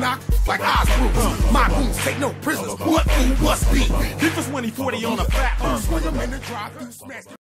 knock like Oz. My goons take no prisoners. What fool must be? Keep us 2040 on a Swing Swing 'em in the drive through, smash.